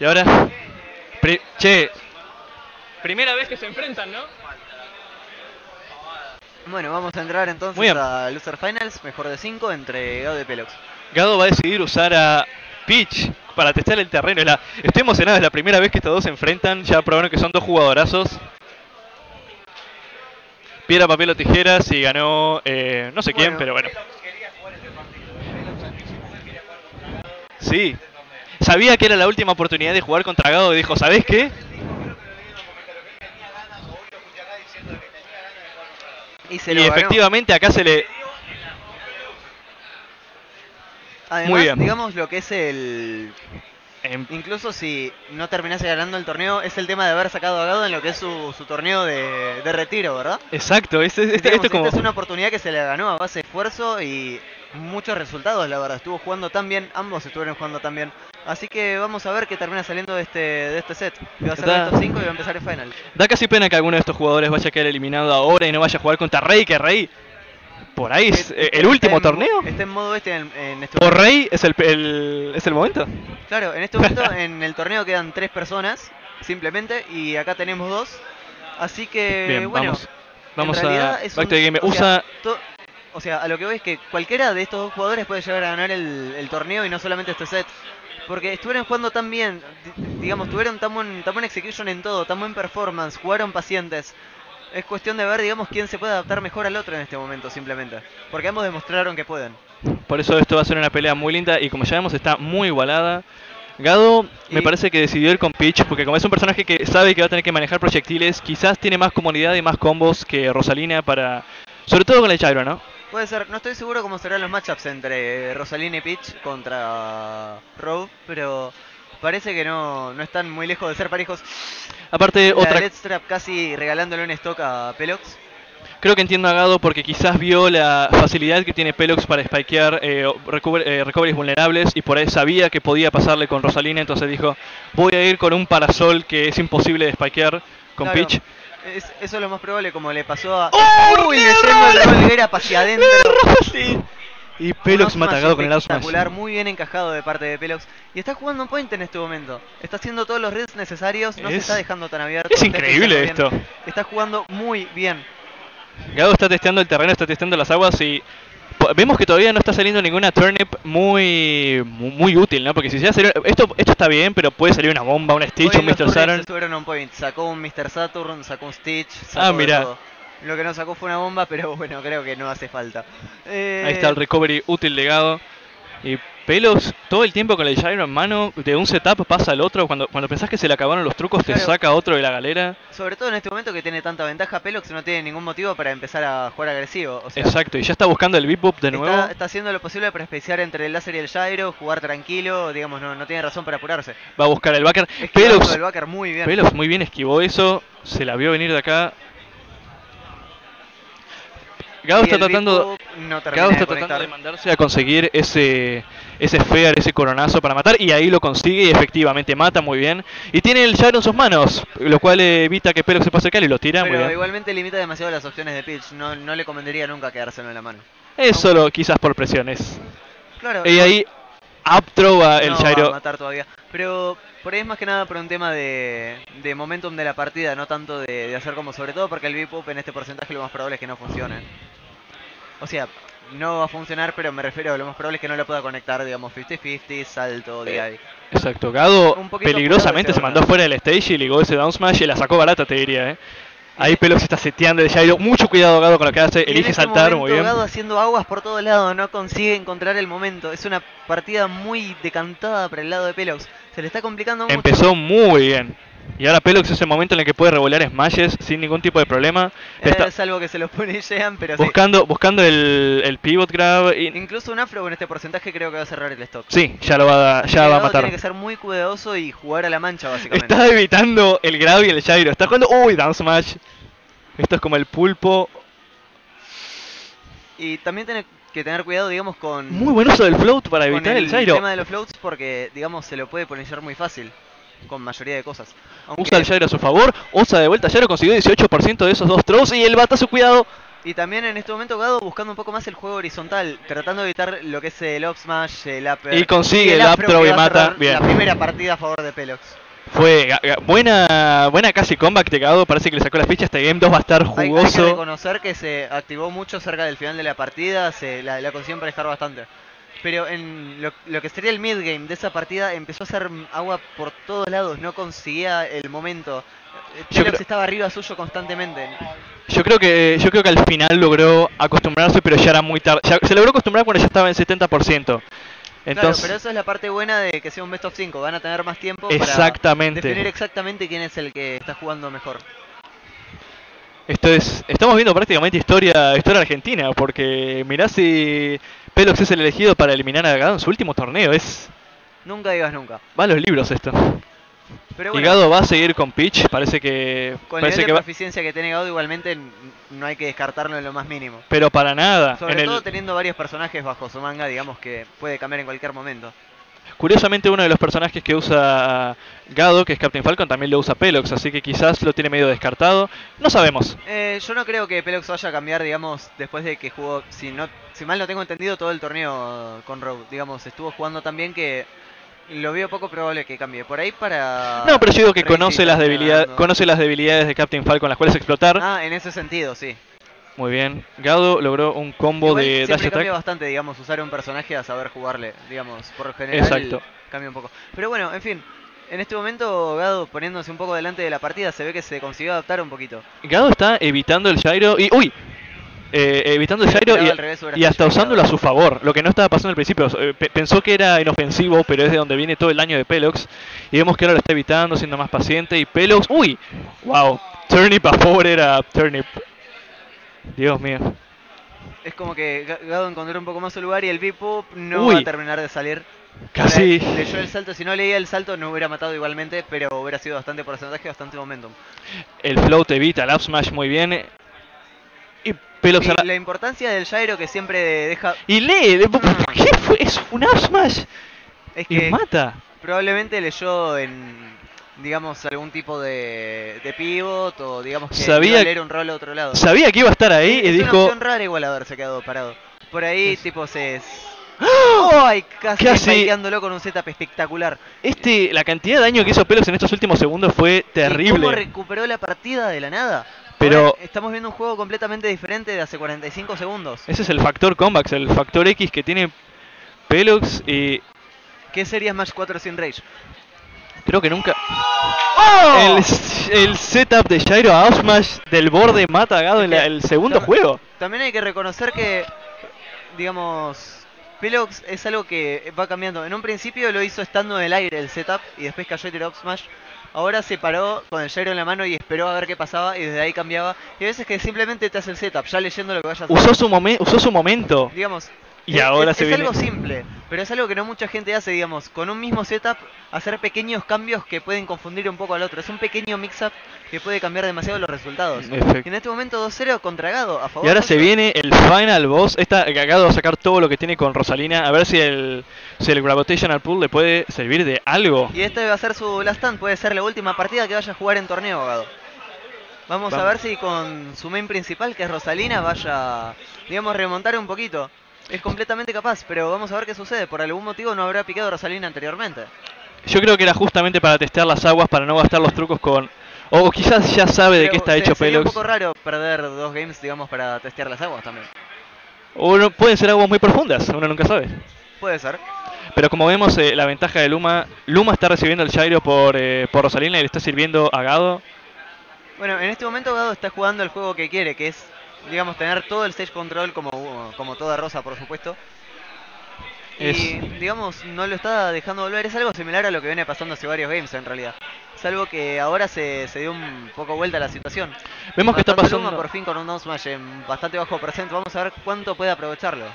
Y ahora... pri- che, primera vez que se enfrentan, ¿no? Bueno, vamos a entrar entonces Muy bien. a Loser Finals, mejor de 5 entre Gado y Pelox. Gado va a decidir usar a Peach para testar el terreno. Es la- estoy emocionado, es la primera vez que estos dos se enfrentan. Ya probaron que son dos jugadorazos. Piedra, papel o tijeras y ganó eh, no sé quién, Bueno. pero bueno. Sí. Sabía que era la última oportunidad de jugar contra Gado y dijo, ¿sabés qué? Y se Y lo ganó. efectivamente acá se le... Además, muy bien. digamos lo que es el... em, Incluso si no terminase ganando el torneo, es el tema de haber sacado a Gado en lo que es su, su torneo de, de retiro, ¿verdad? exacto, este, Digamos, esto es como... Esta es una oportunidad que se le ganó a base de esfuerzo y muchos resultados, la verdad. Estuvo jugando tan bien, ambos estuvieron jugando tan bien. Así que vamos a ver qué termina saliendo de este, de este set. Que va a ser Da- estos cinco y va a empezar el final. Da casi pena que alguno de estos jugadores vaya a quedar eliminado ahora y no vaya a jugar contra Rey, que Rey... Por ahí es eh, el último en- torneo. Está en modo este en, en este Por momento. Rey es el, el- es el momento. Claro, en este momento en el torneo quedan tres personas, simplemente, y acá tenemos dos. Así que, Bien, bueno, vamos. Vamos a Back to the Game. o sea, o sea, a lo que voy es que cualquiera de estos dos jugadores puede llegar a ganar el, el torneo y no solamente este set. Porque estuvieron jugando tan bien, di- digamos, tuvieron tan buen, tan buen execution en todo, tan buen performance, jugaron pacientes. Es cuestión de ver, digamos, quién se puede adaptar mejor al otro en este momento, simplemente. Porque ambos demostraron que pueden. Por eso esto va a ser una pelea muy linda y como ya vemos está muy igualada. Gado me parece que decidió ir con Peach porque como es un personaje que sabe que va a tener que manejar proyectiles, quizás tiene más comunidad y más combos que Rosalina para... Sobre todo con el Gyro, ¿no? Puede ser, no estoy seguro cómo serán los matchups entre Rosalina y Peach contra Rogue, pero parece que no, no están muy lejos de ser parejos. Aparte, La otra... Let's Trap casi regalándole un stock a Pelox. Creo que entiendo a Gado porque quizás vio la facilidad que tiene Pelox para spikear eh, o recover- eh, recoveries vulnerables y por ahí sabía que podía pasarle con Rosalina, entonces dijo, voy a ir con un parasol que es imposible de spikear con Claro, Peach. Es- eso es lo más probable, como le pasó a. ¡Oh, ¡Uy! Le yendo el hacia adentro. Sí. Y Pelox mata a outsmash Gado con el outsmash. espectacular, muy bien encajado de parte de Pelox. Y está jugando un point en este momento. Está haciendo todos los reads necesarios, no se Es- está dejando tan abierto. Es increíble esto. Está jugando muy bien. Gado está testeando el terreno, está testeando las aguas y vemos que todavía no está saliendo ninguna turnip muy mu- muy útil, ¿no? Porque si ya salió, esto esto está bien, pero puede salir una bomba, un Stitch, Hoy un Mr. Saturn. se un point. Sacó un Mr. Saturn, sacó un Stitch. Sacó Ah, todo. Lo que no sacó fue una bomba, pero bueno, creo que no hace falta. Eh, Ahí está el recovery útil de Gado. Y Pelos todo el tiempo con el gyro en mano, de un setup pasa al otro. Cuando, cuando pensás que se le acabaron los trucos, te saca otro de la galera. Sobre todo en este momento que tiene tanta ventaja, Pelox no tiene ningún motivo para empezar a jugar agresivo. O sea, Exacto, y ya está buscando el beat boop de nuevo. Está, está haciendo lo posible para especiar entre el láser y el gyro, jugar tranquilo, digamos, no, no tiene razón para apurarse. Va a buscar el backer. Esquivando Pelos, el backer muy bien. Pelos muy bien esquivó eso. Se la vio venir de acá. Gado Y está tratando. No termina de está tratando de mandarse a conseguir ese ese Fear, ese coronazo para matar y ahí lo consigue y efectivamente mata muy bien. Y tiene el Gyro en sus manos, lo cual evita que Pelos se pase acá y lo tira muy Pero bien. igualmente limita demasiado las opciones de pitch, no, no le convendría nunca quedárselo en la mano. Es solo quizás por presiones. Claro, Y ahí up throw a el no va a Gyro. matar todavía. Pero por ahí es más que nada por un tema de, de momentum de la partida, no tanto de, de hacer como sobre todo porque el Boop en este porcentaje lo más probable es que no funcione. O sea, no va a funcionar, pero me refiero a lo más probable es que no lo pueda conectar, digamos, 50-50, salto, DI. Exacto, Gado Un poquito peligrosamente se mandó fuera del stage y ligó ese down smash y la sacó barata, te diría, eh. Ahí Pelos está seteando el Gyro. Mucho cuidado Gado con lo que hace. Y en Elige este saltar muy momento, bien. Gado haciendo aguas por todos lados, no consigue encontrar el momento. Es una partida muy decantada para el lado de Pelox. Se le está complicando mucho. Empezó muy bien. Y ahora Pelox es el momento en el que puede revolear smashes sin ningún tipo de problema. Eh, Está salvo que se los pone y llegan, pero sí. buscando, buscando el, el pivot grab. Y... Incluso un afro con este porcentaje creo que va a cerrar el stock. Sí, ya lo va, a- ya va a matar. Tiene que ser muy cuidadoso y jugar a la mancha, básicamente. Está evitando el grab y el gyro. Está jugando. Uy, down smash. Esto es como el pulpo. Y también tiene que tener cuidado, digamos, con, Muy buen uso del float para evitar el, el gyro. tema de los floats porque, digamos, se lo puede poner muy fácil. Con mayoría de cosas. Aunque Usa el gyro a su favor. Usa de vuelta gyro. Consiguió 18% de esos dos throws. Y el batazo, cuidado. Y también en este momento Gado buscando un poco más el juego horizontal, tratando de evitar lo que es el up smash, el upper. Y consigue el afro up throw y mata. Bien. La primera partida a favor de Pelox. Fue buena buena casi comeback de Gado, parece que le sacó la ficha, este Game 2 va a estar Hay, hay que jugoso. reconocer que se activó mucho cerca del final de la partida, se la, la consiguieron parejar bastante. Pero en lo, lo que sería el midgame de esa partida empezó a hacer agua por todos lados, no conseguía el momento. Yo creo- estaba arriba suyo constantemente. Yo creo que yo creo que al final logró acostumbrarse, pero ya era muy tarde. Ya- se logró acostumbrar cuando ya estaba en 70%. claro, Entonces, pero eso es la parte buena de que sea un best of 5, van a tener más tiempo Exactamente. para definir exactamente quién es el que está jugando mejor. esto es estamos viendo prácticamente historia historia argentina, porque mirá si Pelox es el elegido para eliminar a Gado en su último torneo, es Nunca digas nunca. va a los libros esto. Pero Y Gado va a seguir con Pitch, parece que con el parece nivel que de va, proficiencia que tiene Gado igualmente no hay que descartarlo en lo más mínimo. pero para nada. Sobre En el- todo teniendo varios personajes bajo su manga, digamos que puede cambiar en cualquier momento. Curiosamente uno de los personajes que usa Gado, que es Captain Falcon, también lo usa Pelox, así que quizás lo tiene medio descartado. No sabemos. Eh, yo no creo que Pelox vaya a cambiar, digamos, después de que jugó, si no, si mal no tengo entendido, todo el torneo con Rogue. Digamos, estuvo jugando tan bien que lo veo poco probable que cambie. Por ahí para... No, pero yo digo que conoce las debilidades, conoce las debilidades de Captain Falcon, las cuales explotar. Ah, en ese sentido, sí. Muy bien. Gado logró un combo Igual de dash attack. bastante, digamos, usar un personaje a saber jugarle, digamos, por general Exacto. cambia un poco. Pero bueno, en fin, en este momento Gado poniéndose un poco delante de la partida se ve que se consiguió adaptar un poquito. Gado está evitando el gyro y uy, Eh, evitando el tiraba y, y hasta usándolo a su favor, lo que no estaba pasando al principio. Eh, pe- pensó que era inofensivo, pero es de donde viene todo el daño de Pelox. Y vemos que ahora lo está evitando, siendo más paciente. Y Pelox, uy, wow, Turnip a favor era Turnip. Dios mío. Es como que Ga- Gado encontró un poco más su lugar y el Bipop no Uy. va a terminar de salir. Casi. Le- leyó el salto, si no leía el salto no hubiera matado igualmente, pero hubiera sido bastante porcentaje, bastante momentum. El float evita el up smash muy bien. Y Y la importancia del gyro que siempre deja Y lee, de- ¿qué fue? Es un up smash. es Y que mata. probablemente leyó en digamos algún tipo de, de pivot o digamos que Sabía- iba a leer un rol a otro lado. Sabía que iba a estar ahí y dijo... opción rara igual haberse quedado parado. Por ahí Es- tipo se ¡Ay! Casi, Casi. con un setup espectacular. Este, la cantidad de daño que hizo Pelox en estos últimos segundos fue ¿Y ¿Cómo terrible. recuperó la partida de la nada? Pero- Ahora estamos viendo un juego completamente diferente de hace 45 segundos. Ese es el factor comebacks, el factor X que tiene Pelox y ¿Qué sería Smash 4 sin Rage? Creo que nunca... ¡Oh! El, el setup de Gyro a up smash del borde mata a Gado en la- el segundo Tam- juego. También hay que reconocer que, digamos, Pelox es algo que va cambiando. En un principio lo hizo estando en el aire el setup y después cayó y tiró up smash. Ahora se paró con el gyro en la mano y esperó a ver qué pasaba y desde ahí cambiaba. Y a veces que simplemente te hace el setup, ya leyendo lo que vayas a hacer. Usó su, momen- usó su momento. Digamos, Y es, ahora es- se es viene- algo simple, pero es algo que no mucha gente hace, digamos, con un mismo setup, hacer pequeños cambios que pueden confundir un poco al otro. Es un pequeño mix-up que puede cambiar demasiado los resultados. Efecto. Y en este momento 2-0 contra Gado, a favor Y ahora se viene el final boss. Está Gado va a sacar todo lo que tiene con Rosalina. A ver si el, si el Gravitational Pool le puede servir de algo. Y este va a ser su last stand, puede ser la última partida que vaya a jugar en torneo, Gado. Vamos, a Vamos. ver si con su main principal, que es Rosalina, vaya, digamos, remontar un poquito. Es completamente capaz, pero vamos a ver qué sucede. Por algún motivo no habrá picado Rosalina anteriormente. Yo creo que era justamente para testear las aguas, para no gastar los trucos con... O quizás ya sabe de qué está se- hecho sería un Pelox. poco raro perder dos games, digamos, para testear las aguas también. O no- pueden ser aguas muy profundas, uno nunca sabe. Puede ser. Pero como vemos, eh, la ventaja de Luma... Luma está recibiendo el Gyro por, eh, por Rosalina y le está sirviendo a Gado. Bueno, en este momento Gado está jugando el juego que quiere, que es, digamos, tener todo el stage control como, como toda rosa, por supuesto. Y, Es- digamos, no lo está dejando volver. Es algo similar a lo que viene pasando hace varios games, en realidad. Salvo que ahora se, se dio un poco vuelta la situación. Vemos que está Bastante Luma pasando... por fin con un down smash en bastante bajo porcentaje. Vamos a ver cuánto puede aprovecharlo.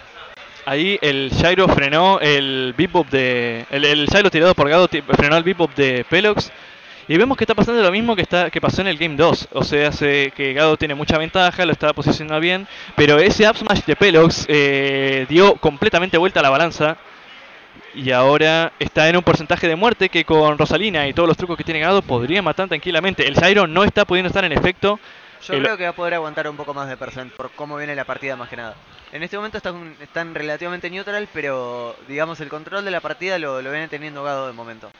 Ahí el Gyro frenó el bebop de. El, el Gyro tirado por Gado frenó el bebop de Pelox. Y vemos que está pasando lo mismo que está que pasó en el Game 2. O sea, hace que Gado tiene mucha ventaja, lo está posicionando bien. Pero ese up smash de Pelox eh, dio completamente vuelta a la balanza. Y ahora está en un porcentaje de muerte que con Rosalina y todos los trucos que tiene Gado podría matar tranquilamente. El Gyro no está pudiendo estar en efecto. Yo El- creo que va a poder aguantar un poco más de percent por cómo viene la partida más que nada. En este momento están, están relativamente neutral, pero digamos el control de la partida lo, lo viene teniendo Gado de momento.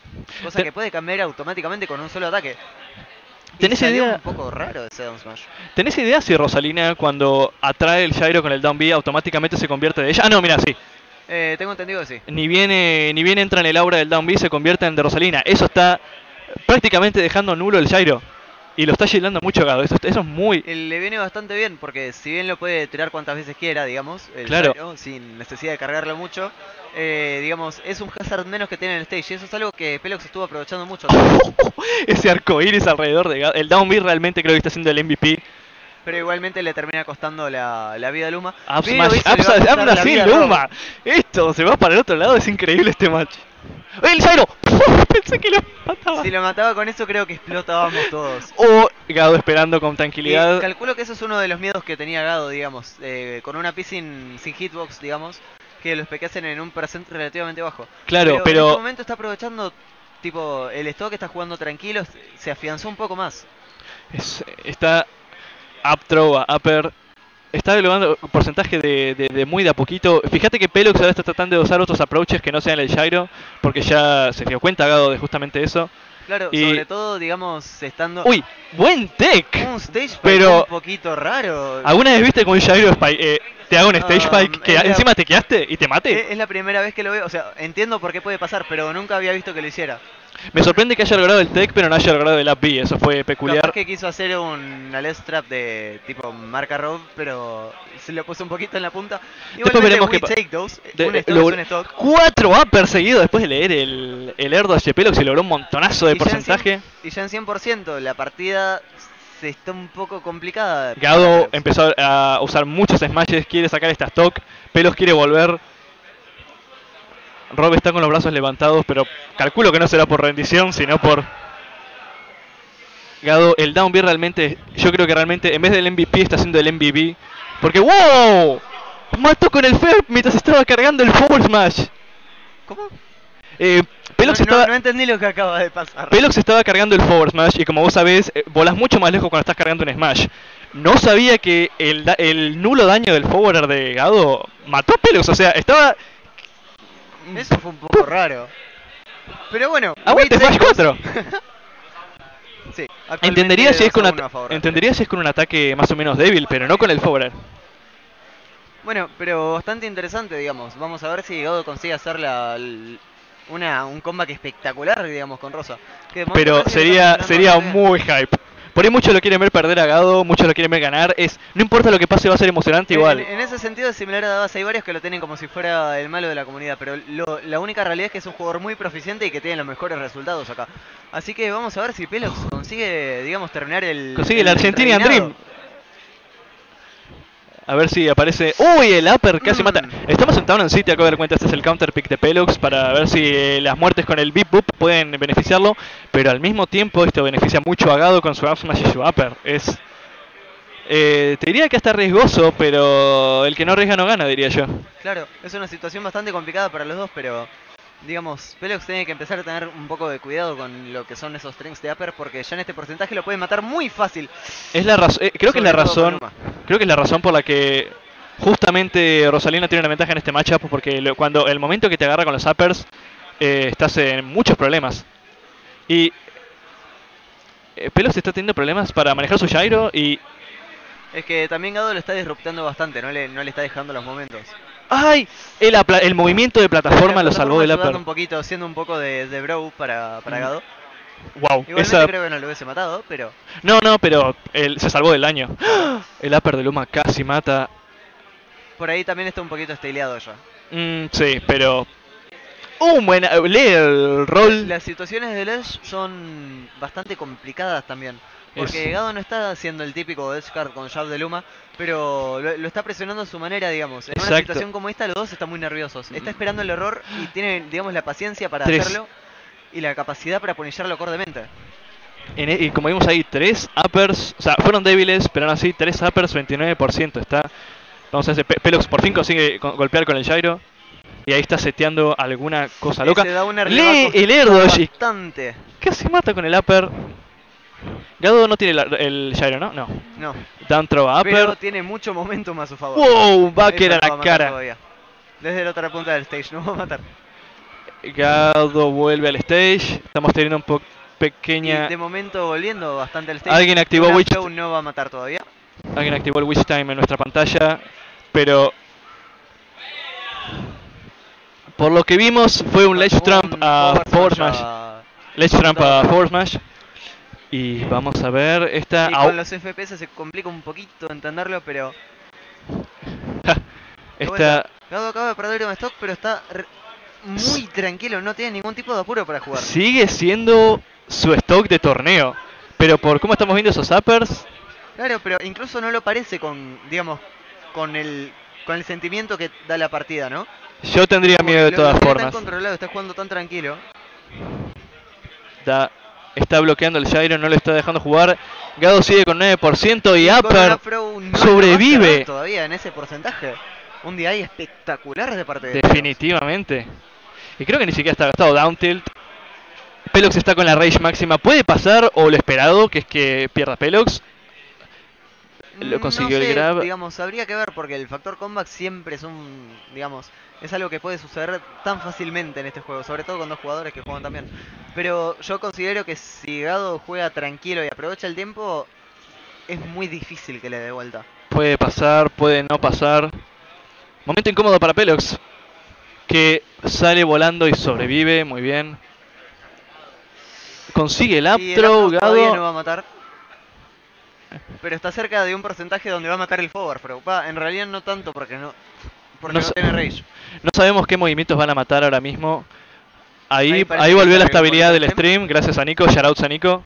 Cosa Te- que puede cambiar automáticamente con un solo ataque. ¿Tenés idea? un poco raro ese down smash. ¿Tenés idea si Rosalina cuando atrae el gyro con el down B automáticamente se convierte de ella? Ah, no, mira, sí. Eh, tengo entendido que sí. Ni bien, ni bien entra en el aura del down B se convierte en de Rosalina. Eso está prácticamente dejando nulo el gyro. Y lo está shieldando mucho Gado. Eso, eso es muy... Le viene bastante bien porque si bien lo puede tirar cuantas veces quiera, digamos, el Claro. sin necesidad de cargarlo mucho, eh, digamos, es un hazard menos que tiene en el stage y eso es algo que Pelox estuvo aprovechando mucho. Ese arco iris alrededor de Gado. El down B realmente creo que está siendo el MVP. Pero igualmente le termina costando la, la vida a Luma. Up Pero smash, eso le up va a smash, costar aún la así vida a Rob. Luma. Esto se va para el otro lado. Es increíble este match. ¡El gyro! Pensé que lo mataba. Si lo mataba con eso creo que explotábamos todos. O Gado esperando con Y tranquilidad. calculo que eso es uno de los miedos que tenía Gado, digamos, eh, con una P sin, sin hitbox, digamos, que los PK hacen en un percent relativamente bajo. Claro, En pero- este momento está aprovechando, tipo, el stock está jugando tranquilo, se afianzó un poco más. Es- está up throw a upper. Está elevando porcentaje de, de- de muy de a poquito. Fíjate que Pelox ahora está tratando de usar otros approaches que no sean el gyro. Porque ya se dio cuenta Gado de justamente eso. Claro, Y- sobre todo, digamos, estando ¡Uy! ¡Buen tech! un stage spike pero- un poquito raro. ¿Alguna vez viste con un gyro spike, eh, te hago un stage Um, spike que la- encima te quedaste y te mate? Es, es la primera vez que lo veo, o sea, entiendo por qué puede pasar, pero nunca había visto que lo hiciera. Me sorprende que haya logrado el tech, pero no haya logrado el up B. Eso fue peculiar. Capaz que quiso hacer un less trap de tipo marca Rob, pero se lo puso un poquito en la punta. Después veremos pa- take those. De- un stock lo- un stock. Cuatro uppers seguidos después de leer el, el Erdos de Pelox y logró un montonazo de Y ya en porcentaje. 100 Y ya en 100%, la partida se está un poco complicada. Gado empezó a usar muchos smashes, quiere sacar esta stock. Pelos quiere volver. Rob está con los brazos levantados, pero calculo que no será por rendición, sino por. Gado, el down B realmente. Yo creo que realmente en vez del MVP está haciendo el MVP. Porque ¡Wow! Mató con el Fair mientras estaba cargando el Forward Smash. ¿Cómo? Eh, Pelox no, no- estaba. no entendí lo que acaba de pasar. Pelox estaba cargando el Forward Smash y como vos sabés, eh, volás mucho más lejos cuando estás cargando un Smash. No sabía que el, da- el nulo daño del Forward de Gado mató a Pelox, o sea, estaba... Eso fue un poco raro. Pero bueno, ¡Aguante those. 4! Sí, Entendería si, es con 2 a ata- 1 a favor de entendería si es con un ataque más o menos débil, pero no con el Forward. Bueno, pero bastante interesante, digamos. Vamos a ver si Gado consigue hacer la, una, un comeback espectacular, digamos, con Rosa. Que Pero sería, sería muy hype. Por ahí muchos lo quieren ver perder a Gado, muchos lo quieren ver ganar. Es, no importa lo que pase, va a ser emocionante En- igual. En, en ese sentido es similar a Davas. Hay varios que lo tienen como si fuera el malo de la comunidad, pero lo- la única realidad es que es un jugador muy proficiente y que tiene los mejores resultados acá. Así que vamos a ver si Pelox consigue, digamos, terminar el. Consigue el Argentinian reinado. Dream. A ver si aparece. ¡Uy! El upper casi Mm. mata. Estamos en Town and City, acabo de dar cuenta. Este es el counter pick de Pelox para ver si eh, las muertes con el Beep Boop pueden beneficiarlo. Pero al mismo tiempo, esto beneficia mucho a Gado con su up smash y su upper. Es. eh, te diría que hasta riesgoso, pero el que no arriesga no gana, diría yo. Claro, es una situación bastante complicada para los dos, pero digamos, Pelox tiene que empezar a tener un poco de cuidado con lo que son esos strings de upper, porque ya en este porcentaje lo puede matar muy fácil. Es la razón. creo que es la razón. Creo que es la razón por la que justamente Rosalina tiene una ventaja en este matchup porque lo- cuando el momento que te agarra con los uppers eh, estás en muchos problemas. Y eh, Pelos está teniendo problemas para manejar su gyro y Es que también Gado lo está disruptando bastante, no le, no le está dejando los momentos. ¡Ay! El, el movimiento de plataforma lo salvó del upper. un poquito, haciendo un poco de, de bro para, para Mm. Gado. Wow, Igualmente esa... creo que no lo hubiese matado, pero No, no, pero él se salvó del daño. El upper de Luma casi mata. por ahí también está un poquito estileado ya. Mm, sí, pero... Un buen... Lee el rol. Las situaciones de Lesh son bastante complicadas también. Porque Es- Gado no está haciendo el típico Edge card con jab de Luma, pero lo, lo está presionando a su manera, digamos. En una Exacto. situación como esta, los dos están muy nerviosos. Está esperando el error y tiene, digamos, la paciencia para Tres. hacerlo y la capacidad para punillarlo acordemente. En e- y como vimos ahí, tres uppers, o sea, fueron débiles, pero aún así, tres uppers, 29%. Está, vamos a Pe- Pelox por fin consigue co- golpear con el gyro. Y ahí está seteando alguna cosa loca. Ese downer le Lee el y bastante. casi mata con el upper. Gado no tiene la- el gyro, ¿no? No. No. Down throw Pero upper. tiene mucho momentum a su favor. Wow, Eso a no va la cara. todavía. Desde la otra punta del stage, no va a matar. Gado vuelve al stage. Estamos teniendo un po Y pequeña. de momento volviendo bastante al stage. Alguien activó Una Witch- no va a matar todavía. Alguien activó el Witch Time en nuestra pantalla. Pero. Por lo que vimos, fue un Ledge Trump a Smash. a- Ledge Trump a Forward Smash. Y vamos a ver. Esta. Au- con los FPS se complica un poquito entenderlo, pero... esta. Gado acaba de perder un stock, pero está muy tranquilo, no tiene ningún tipo de apuro para jugar. Sigue siendo su stock de torneo. Pero por cómo estamos viendo esos uppers. Claro, pero incluso no lo parece con, digamos, con el, con el sentimiento que da la partida, ¿no? Yo tendría miedo de todas formas. tan controlado, está jugando tan tranquilo. Da- está bloqueando el Gyro, no lo está dejando jugar. Gado sigue con 9% y Upper. sobrevive. todavía en ese porcentaje. Un DI espectacular de parte de Definitivamente. Y creo que ni siquiera está gastado down tilt. Pelox está con la rage máxima. Puede pasar o lo esperado, que es que pierda Pelox. Lo Mm, consiguió no el sé, grab. Digamos, habría que ver porque el factor comeback siempre es un, digamos, es algo que puede suceder tan fácilmente en este juego, sobre todo con dos jugadores que juegan también. Pero yo considero que si Gado juega tranquilo y aprovecha el tiempo, es muy difícil que le dé vuelta. Puede pasar, puede no pasar. Momento incómodo para Pelox. Que sale volando y sobrevive. Muy bien. Consigue el up throw, todavía no Gado. va a matar. Pero está cerca de un porcentaje donde va a matar el forward, pero en realidad no tanto porque no, porque No no, sa- tiene rage. No sabemos qué movimientos van a matar ahora mismo. Ahí, Ahí volvió la estabilidad del el stream, gracias a Nico, shoutouts a Nico.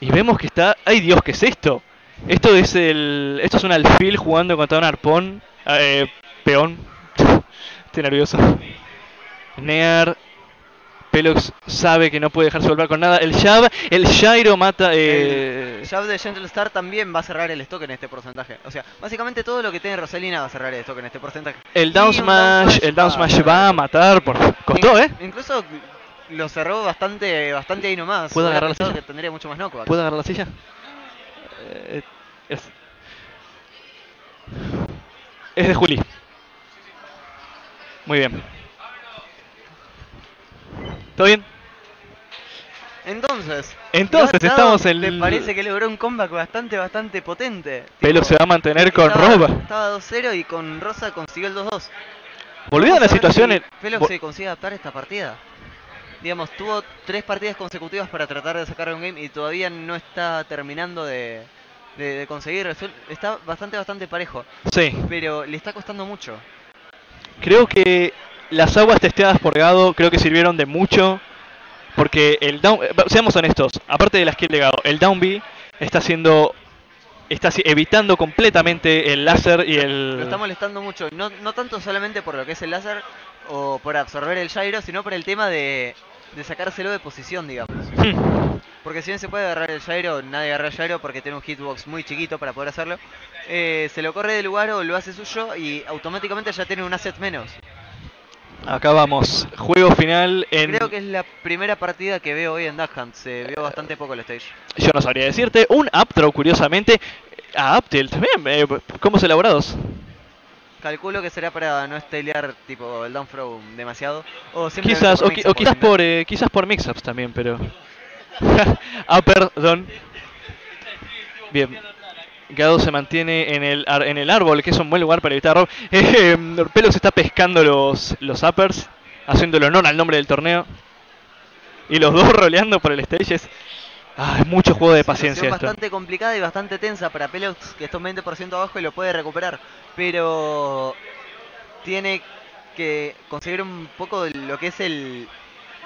Y vemos que está. ¡Ay Dios, qué es esto! Esto es el. Esto es un alfil jugando contra un arpón. Eh, peón. Estoy nervioso. Near. Pelox sabe que no puede dejarse volver con nada. El jab, el gyro mata. Eh, El jab de Gentle Star también va a cerrar el stock en este porcentaje. O sea, básicamente todo lo que tiene Rosalina va a cerrar el stock en este porcentaje. el down smash, el down smash va a matar. Por, costó, ¿eh? Incluso lo cerró bastante bastante ahí nomás. ¿Puedo agarrar la silla? que tendría mucho más knockback. ¿Puedo agarrar la silla? Eh, es, es de Juli. Muy bien. ¿Todo bien? Entonces, Entonces, estamos en ¿Te el- parece que logró un comeback bastante, bastante potente? Pelo Tipo, se va a mantener con estaba- Roba. Estaba 2-0 y con Rosa consiguió el 2-2. Volviendo a la situación. si en- Pelo se consigue adaptar a esta partida. Digamos, tuvo tres partidas consecutivas para tratar de sacar un game y todavía no está terminando de, de- de conseguir. Está bastante, bastante parejo, Sí, pero le está costando mucho. creo que las aguas testeadas por Gado creo que sirvieron de mucho. Porque el down. eh, Seamos honestos, aparte de la skill de Gado, el down B está haciendo. Está evitando completamente el láser y el. Lo está molestando mucho, no, no tanto solamente por lo que es el láser o por absorber el gyro, sino por el tema de, de sacárselo de posición, digamos. Hmm. Porque si bien se puede agarrar el gyro, nadie agarra el gyro porque tiene un hitbox muy chiquito para poder hacerlo. eh, se lo corre del lugar o lo hace suyo y automáticamente ya tiene un asset menos. Acá vamos, juego final en... Creo que es la primera partida que veo hoy en Duck Hunt. Se vio bastante poco el stage. Yo no sabría decirte, un up throw curiosamente a up tilt. Bien, eh, ¿cómo se elaborados? Calculo que será para no stylear tipo el down throw demasiado. O Quizás, por o, qui- mix-up o quizás por eh, quizás por mix-ups también, pero... ah, perdón. Bien. Gado se mantiene en el, ar- en el árbol, que es un buen lugar para evitar rob. Eh, Pelox está pescando los, los uppers, haciéndolo honor al nombre del torneo. Y los dos roleando por el stage es... Ah, es mucho juego de paciencia esto. bastante complicada y bastante tensa para Pelox, que está un 20% abajo y lo puede recuperar. Pero tiene que conseguir un poco de lo que es el.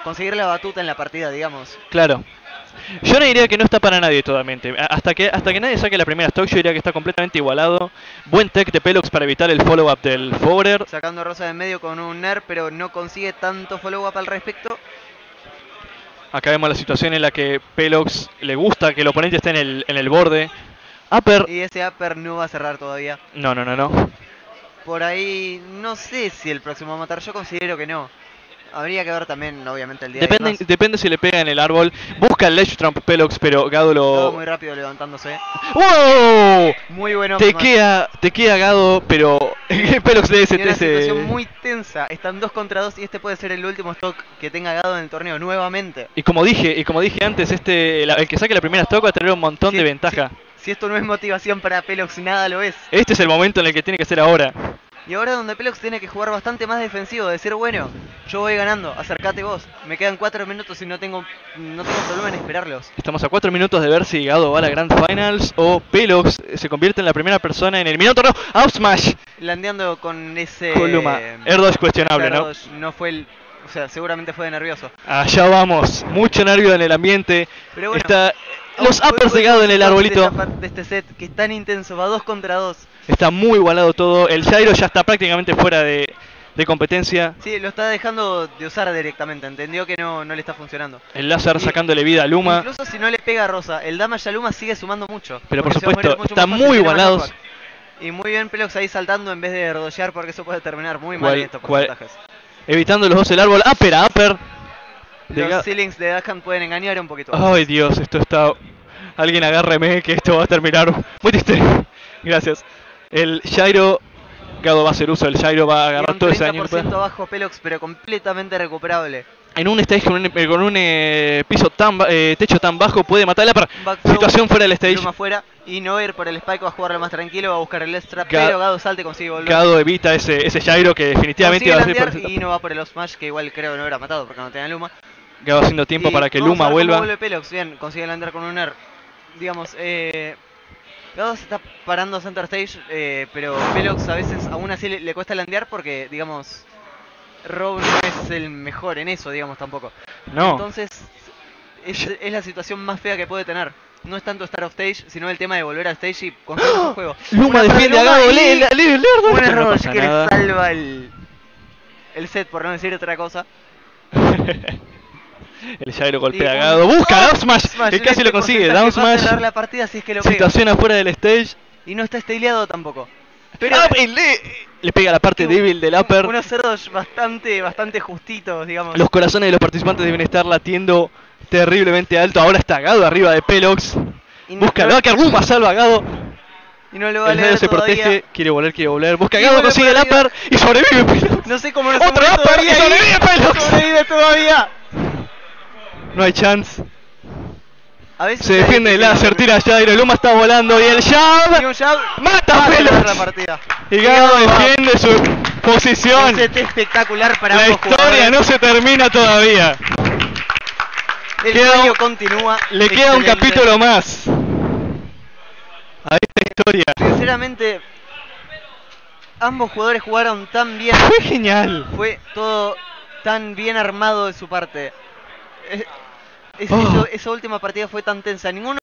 conseguir la batuta en la partida, digamos. Claro. Yo no diría que no está para nadie totalmente. Hasta que, hasta que nadie saque la primera stock, yo diría que está completamente igualado. Buen tech de Pelox para evitar el follow-up del forwarder. Sacando a Rosa de medio con un NER, pero no consigue tanto follow-up al respecto. Acá vemos la situación en la que Pelox le gusta que el oponente esté en el, en el borde. Upper. Y ese upper no va a cerrar todavía. No, no, no, no. Por ahí, no sé si el próximo va a matar. Yo considero que no. Habría que ver también, obviamente, el día Depende, de depende si le pega en el árbol. Busca el Ledge Trump Pelox, pero Gado Todo lo. muy rápido levantándose. ¡Wow! Muy bueno. Te queda, te queda Gado, pero Pelox de Y ese. una situación muy tensa. Están 2 contra 2 y este puede ser el último stock que tenga Gado en el torneo nuevamente. Y como dije, y como dije antes, este la- el que saque la primera stock va a tener un montón Sí, de ventaja. Si esto no es motivación para Pelox, nada lo es. Este es el momento en el que tiene que ser ahora. Y ahora donde Pelox tiene que jugar bastante más defensivo, decir, bueno, yo voy ganando, acercate vos. Me quedan 4 minutos y no tengo, no tengo problema en esperarlos. Estamos a 4 minutos de ver si Gado va a la Grand Finals o Pelox se convierte en la primera persona en eliminar un torneo. Out Smash Landeando con ese... con Luma. Erdo es cuestionable, ¿no? No fue el... O sea, seguramente fue de nervioso. Allá vamos. Mucho nervio en el ambiente. Pero bueno, Está los de Gado en el arbolito. De, este set que es tan intenso, va 2 contra 2. Está muy igualado todo. El Gyro ya está prácticamente fuera de, de competencia. Sí, lo está dejando de usar directamente, entendió que no, no le está funcionando. El láser Y- sacándole vida a Luma. Incluso si no le pega a Rosa, el damage a Luma sigue sumando mucho. Pero por supuesto, están muy igualados. Y muy bien Pelox ahí saltando en vez de rodollear porque eso puede terminar muy mal en estos porcentajes. Evitando los dos el árbol. Upper, a upper. De Los ceilings de Dahan pueden engañar un poquito. Ay Dios, esto está... Alguien agárreme que esto va a terminar muy triste. Gracias. El Gyro... Gado va a hacer uso del Gyro, va a agarrar todo ese daño. que 30% pueda. bajo Pelox, pero completamente recuperable. En un stage con un, eh, con un eh, piso tan eh, techo tan bajo puede matar el upper. Backthrow, Situación fuera del stage. Luma afuera y no ir por el spike, va a jugarlo más tranquilo, va a buscar el extra, Ga- pero Gado salte, consigue volver. Gado evita ese, ese Gyro que definitivamente iba a ser y no va por el smash, que igual creo que no hubiera matado porque no tenía Luma. Gado haciendo tiempo para que Luma vuelva. vuelve Pelox, bien, consigue landar con un ER. Digamos, eh, Gado se está parando center stage, eh, pero Pelox a veces aún así le, le cuesta landear porque, digamos, Rob no es el mejor en eso, digamos, tampoco. No, Entonces, es, es la situación más fea que puede tener. No es tanto estar off stage, sino el tema de volver a stage y construir su juego. Luma Una para defiende a Luma y Lee, lee, Un error que le salva el, el set, por no decir otra cosa. El Gyro golpea a Y- Gado. Busca. Down Smash. Smash, Que en casi este lo consigue. Down va a Smash. la partida si es que lo pega. Situación afuera del stage. Y no está estileado tampoco. Pero Ah, le, le pega la parte débil del upper. unos cerdos bastante, bastante justitos, digamos. Los corazones de los participantes deben estar latiendo terriblemente alto. Ahora está Gado arriba de Pelox. no, Busca no- a que Luma salva a Gado. y no lo va a El Gyro se todavía. protege. Quiere volver, quiere volver. Busca a Gado, consigue el upper y sobrevive Pelox. No sé cómo no sobrevive Pelox. Sobrevive todavía. No hay chance. A veces Se defiende el láser, tira Gyro. Luma está volando y el Y jab. un jab Mata a la partida. Y Gado defiende su posición. Un set espectacular para La historia jugadores. no se termina todavía. El un- continúa. Le queda un capítulo más a esta historia. Sinceramente, ambos jugadores jugaron tan bien. Fue genial. Fue todo tan bien armado de su parte. Eso- esa última partida fue tan tensa. Ninguno